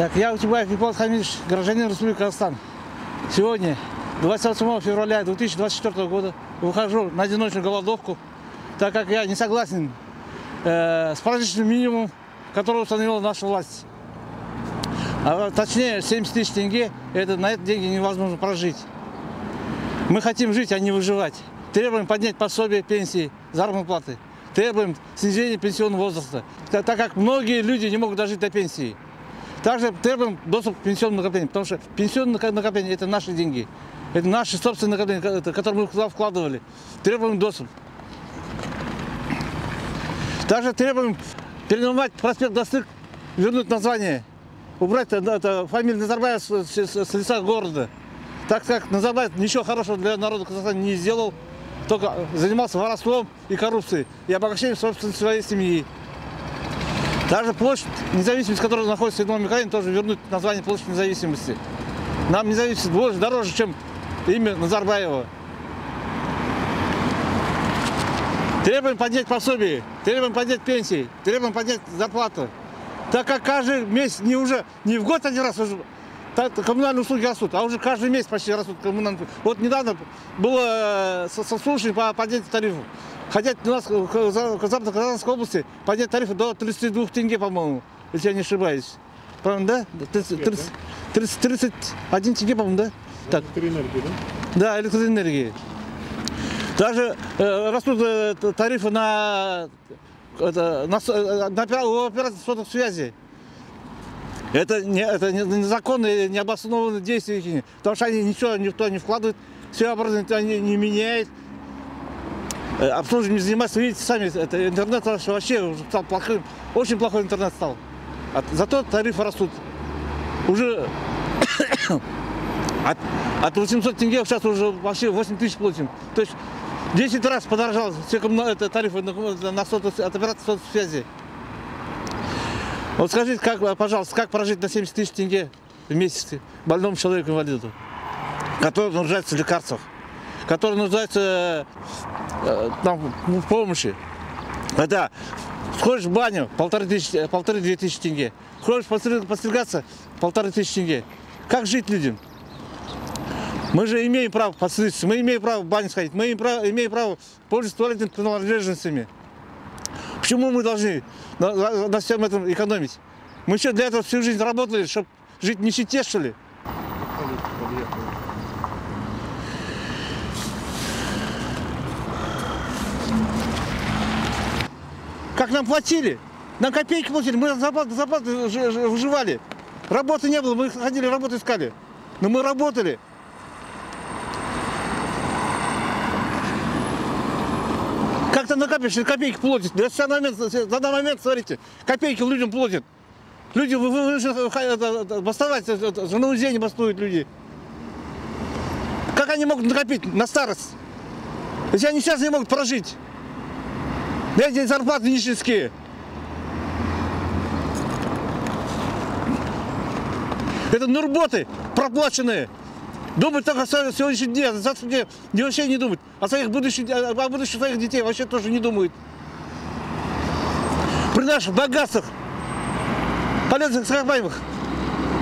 Так, я Утебаев Михаил Хамидович, гражданин Республики Казахстан. Сегодня, 28 февраля 2024 года, выхожу на одиночную голодовку, так как я не согласен э, с прожиточным минимумом, который установила наша власть. А, точнее, 70 тысяч тенге, это, на эти деньги невозможно прожить. Мы хотим жить, а не выживать. Требуем поднять пособие, пенсии, заработной платы. Требуем снижения пенсионного возраста, так как многие люди не могут дожить до пенсии. Также требуем доступ к пенсионному накоплению, потому что пенсионное накопление – это наши деньги. Это наши собственные накопления, которые мы туда вкладывали. Требуем доступ. Также требуем переименовать проспект Достык, вернуть название, убрать это, это, фамилию Назарбаева с, с, с лица города. Так как Назарбаев ничего хорошего для народа Казахстана не сделал, только занимался воровством и коррупцией, и обогащением собственной своей семьи. Даже площадь независимости, которая находится в Седьмом Микрорайоне, тоже вернуть название площадь независимости. Нам независимость больше, дороже, чем имя Назарбаева. Требуем поднять пособие, требуем поднять пенсии, требуем поднять зарплату. Так как каждый месяц, не уже, не в год один раз уже, так, коммунальные услуги растут, а уже каждый месяц почти растут коммунальные Вот недавно было э, сослушание по поднятию тарифов. Хотят у нас в Западно-Казанской области поднять тарифы до 32 тенге, по-моему, если я не ошибаюсь. Правильно, да? 30, 30, 30, 31 тенге, по-моему, да? Так. Электроэнергия, да? Да, электроэнергии. Даже э, растут э, тарифы на, это, на, э, на операцию сотовой связи. Это, не, это незаконные, необоснованные действия, потому что они ничего никто не вкладывает, все оборудование они не меняет. Э, обслуживанием заниматься, видите сами, это интернет вообще стал плохим, очень плохой интернет стал. Зато тарифы растут. Уже от, от 800 тенге сейчас уже вообще 8 тысяч платим. То есть 10 раз подорожал все это, тарифы на, на сотовую, от оператора сотовой связи. Вот скажите, как, пожалуйста, как прожить на 70 тысяч тенге в месяц больному человеку-инвалиду, который нуждается в лекарствах? Который нуждается э, там, в помощи. Это сходишь в баню, полторы тысячи, полторы две тысячи тенге. Хочешь подстригаться, полторы тысячи тенге. Как жить людям? Мы же имеем право подстричься, мы имеем право в баню сходить, мы имеем право, имеем право пользоваться туалетными принадлежностями. Почему мы должны на, на, на всем этом экономить? Мы что, для этого всю жизнь работали, чтобы жить в нищете, что ли? Как нам платили? Нам копейки платили, мы зарплаты, зарплаты выживали. Работы не было, мы ходили, работу искали. Но мы работали. Как-то накапишь, копейки платят. На данный момент, на данный момент, смотрите, копейки людям платят. Люди вынуждены бастовать, за наузение бастуют люди. Как они могут накопить на старость? Если они сейчас не могут прожить. Эти зарплаты нищенские. Это нурботы проплаченные. Думать только о сегодняшнем дне, а завтра дне не вообще не думать. О своих будущих, о будущих своих детей вообще тоже не думают. При наших богатствах, полезных ископаемых,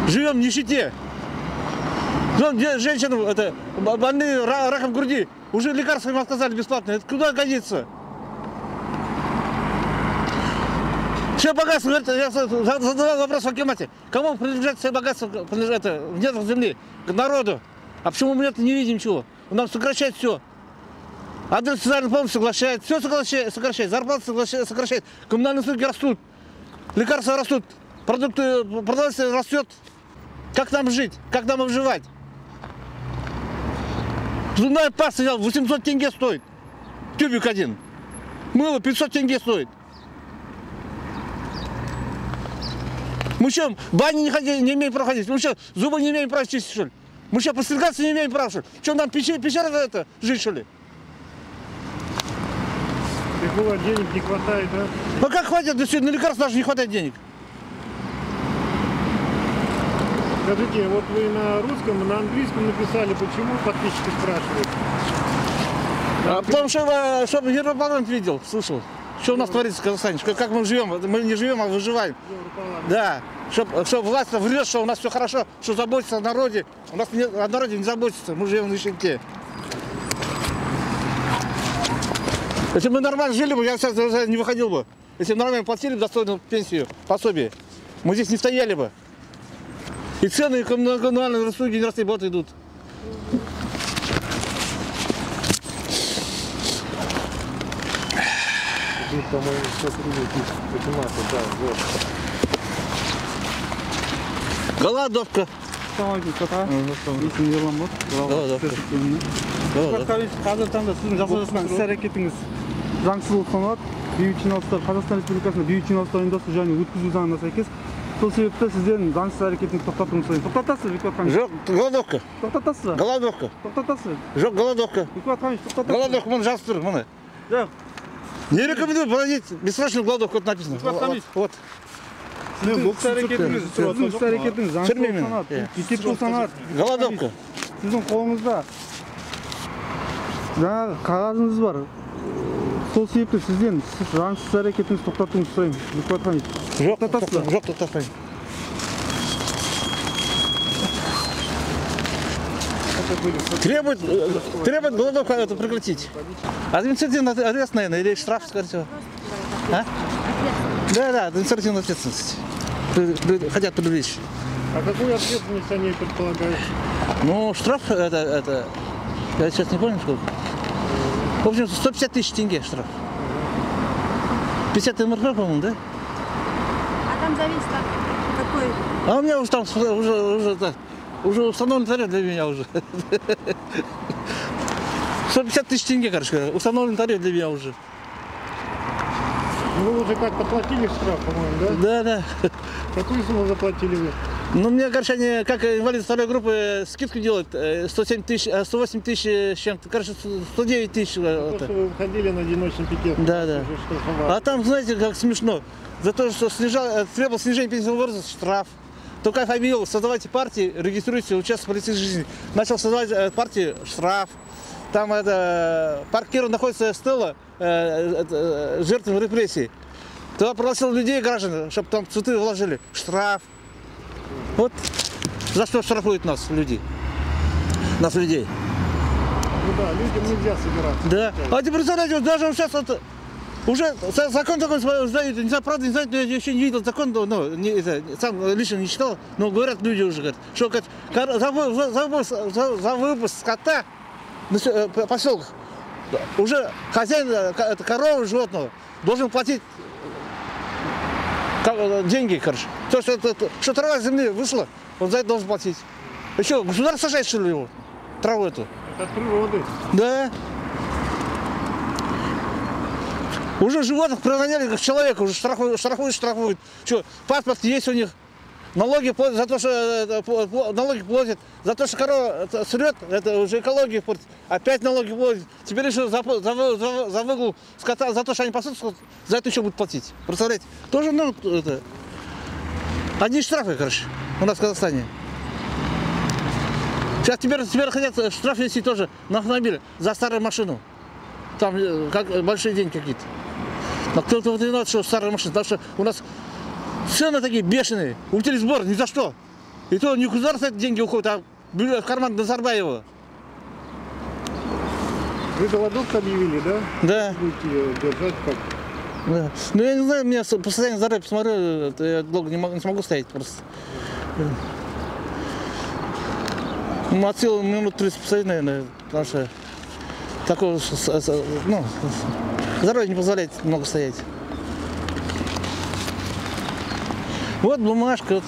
живем в нищете. Но женщинам, это, больные раком груди, уже лекарства им отказали бесплатно. Это куда годится? Все богатство, я задавал вопрос в Акимате, кому принадлежат все богатства принадлежат, это, в недрах земли, к народу. А почему мы это не видим чего? У нас сокращает все. Социальной помощи соглашает, все сокращает, сокращает, зарплаты сокращает, сокращает, коммунальные услуги растут, лекарства растут, продукты, продовольствие растет. Как нам жить? Как нам выживать? Зубная паста взял, 800 тенге стоит. Тюбик один. Мыло 500 тенге стоит. Мы что, бани не, ходили, не имеем права ходить? Мы что, зубы не имеем права чистить, что ли? Мы что, постригаться не имеем права, что ли? Что, нам пещера, пещера это жить, что ли? Прикола денег не хватает, да? Ну как хватит, да на лекарства даже не хватает денег. Скажите, вот вы на русском на английском написали, почему подписчики спрашивают? А, потому что, э, чтобы Европарламент видел, слушал. Что у нас творится в Казахстане? Как мы живем? Мы не живем, а выживаем. Да. Чтобы власть врет, что у нас все хорошо, что заботится о народе. У нас не- о народе не заботится. Мы живем в нищете. Если бы нормально жили бы, я сейчас не выходил бы. Если бы нормально платили бы достойную пенсию, пособие, мы здесь не стояли бы. И цены на коммунальные услуги не росли, вот идут. Тут, по-моему, 100 рублей тысяч. 18, да, вот. Голодовка. ассалаумағалейкум ката есімім ерлан бол Голодовка. мұхтар қабишев қазіргі таңда сіздің жасап жатқан іс әрекетіңіз заңсыз болып саналады бейбіт жиналыстар қазақстан республикасында бейбіт жиналыстар ұйымдастыру және өткізу заңына сәйкес сол себепті сізден заңсыз әрекетіңізді тоқтатуыңызды сұраймын тоқтатасыз бекбат хамит Жоқ, голодовка. тоқтатасыз ба Голодовка. тоқтатасыз Жоқ, голодовка. бекбат хамит тоқтатасыз Голодовка, мына жазып тұр, мына. жоқ Не рекомендую проводить бессрочную голодовку, вот написано. Хамит. Вот. сіздің іс әрекетіңіз сіздің іс әрекетіңіз заңсыз болып бекет Голодовка. сіздің қолыңызда жаңағы қағазыңыз бар сол себепті сізден сіз заңсыз әрекетіңізді тоқтатуыңызды сұраймын Жоқ, Тоқтатасыз ба? жоқ, тоқтатпаймын. Требует, э, требует голодовку это прекратить. Административный арест, наверное, или штраф, скорее всего. А? Да, да, административная ответственность. Хотят привлечь. А какую ответственность они предполагают? Ну, штраф это, это, я сейчас не помню сколько. В общем, 150 тысяч тенге штраф. 50 МРП, по-моему, да? А там зависит от какой А у меня уже там уже, уже, так, уже установлен тариф для меня уже. 150 тысяч тенге, короче говоря. Установлен тариф для меня уже. Ну, вы уже как подплатили штраф, по-моему, да? Да, да. Какую сумму заплатили вы? Ну, мне, короче, они, как инвалид второй группы, скидку делают, э, 107 тысяч, э, 108 тысяч э, с чем-то, короче, 109 тысяч. То, что вы выходили на одиночный пикет. Да, да. А там, знаете, как смешно. За то, что снижал, э, требовал снижения пенсионного возраста, штраф. Только объявил, создавайте партии, регистрируйте, участвуйте в политической жизни. Начал создавать э, партии, штраф. Там это, парк Кирова находится Стелла, э, это, э, жертвами репрессий. Туда пригласил людей, граждан, чтобы там цветы вложили. Штраф. Вот за что штрафуют нас люди. Нас, людей. Ну да, людям нельзя собираться. Да. А теперь представляете, вот даже вот сейчас это, уже за- закон такой знают, не знаю, правда, не знаю, я еще не видел закон, ну, не, это, сам лично не читал, но говорят люди уже, говорят, что говорят, за, за, за за- за выпуск скота се- э, по- поселках уже хозяин э, это, коровы животного должен платить э, деньги, короче. То, что, это- что трава с земли вышла, он за это должен платить. Что, государство сажает, что ли, его? Траву эту? Это от природы. Да. Уже животных прогоняли как человека, уже штрафуют, штрафуют, штрафуют. Что, паспорт есть у них, налоги платят за то, что э, пла- налоги платят, за то, что корова это срет, это уже экология портит, опять налоги платят. Теперь еще за, за, за, за выгул скота, за то, что они пасут за это еще будут платить. Представляете? Тоже, ну, это, одни штрафы, короче, у нас в Казахстане. Сейчас теперь, теперь хотят э, штраф вести тоже на автомобиль за старую машину. Там э, как, э, большие деньги какие-то. Но кто-то вот виноват, что старая машина. Потому что у нас цены такие бешеные. Утилизбор ни за что. И то не государство эти деньги уходят, а в карман Назарбаева. Вы голодовку объявили, да? Да, Будете ее держать как? да. Ну я не знаю, меня по состоянию здоровья посмотрю, я долго не, могу, не смогу стоять просто. Ну, от силы минут 30 посадить, наверное, потому что такого, ну, здоровье не позволяет много стоять. Вот бумажка, вот.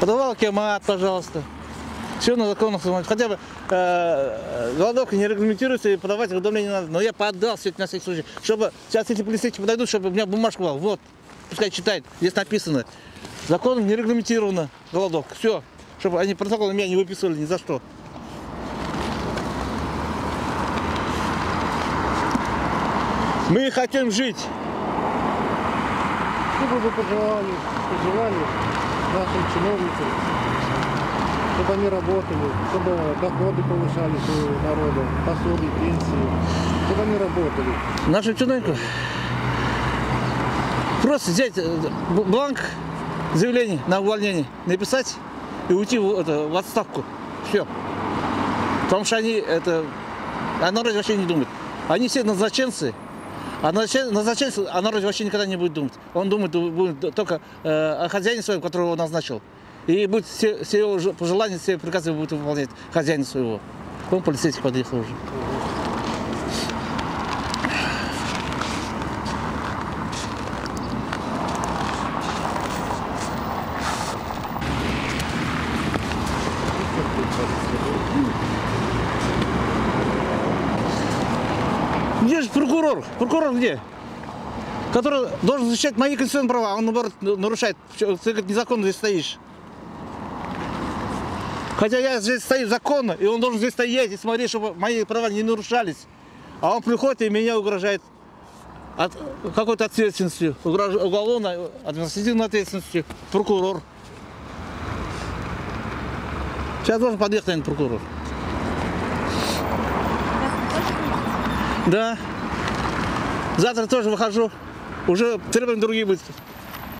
подавал кемат, пожалуйста. Все на законных основаниях. Хотя бы э, голодовка не регламентируется и подавать уведомление не надо. Но я подал все это на всякий случай. Чтобы сейчас эти полицейские подойдут, чтобы у меня бумажка была. Вот, пускай читает. Здесь написано. Законом не регламентирована голодовка. Все. Чтобы они протокол меня не выписывали ни за что. Мы хотим жить. Что бы вы пожелали, пожелали нашим чиновникам, чтобы они работали, чтобы доходы повышались у народа, пособия, пенсии, чтобы они работали. Нашим чиновникам Просто взять э, бланк заявление на увольнение, написать и уйти в, это, в отставку. Все. Потому что они это... О народе вообще не думают. Они все назначенцы, а назначенец о народе вообще никогда не будет думать. Он думает будет только э, о хозяине своем, которого он назначил. И будет все, все его же пожелания, все приказы будет выполнять хозяина своего. Он полицейский подъехал уже. Где же прокурор? Прокурор где? Который должен защищать мои конституционные права, а он наоборот нарушает. Ты говорит, незаконно здесь стоишь. Хотя я здесь стою законно, и он должен здесь стоять и смотреть, чтобы мои права не нарушались. А он приходит и меня угрожает от какой-то ответственностью, угрож- уголовной, административной ответственностью. Прокурор. Сейчас должен подъехать, наверное, прокурор. Да. Завтра тоже выхожу. Уже требования другие будут.